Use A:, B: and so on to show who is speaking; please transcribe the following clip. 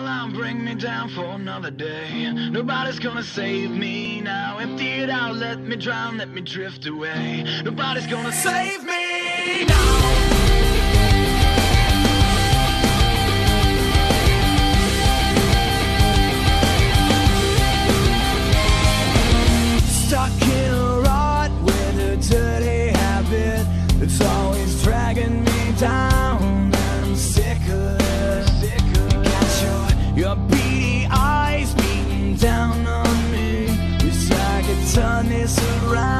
A: line, bring me down for another day. Nobody's gonna save me now. Empty it out, let me drown, let me drift away. Nobody's gonna save me now. It's always dragging me down surround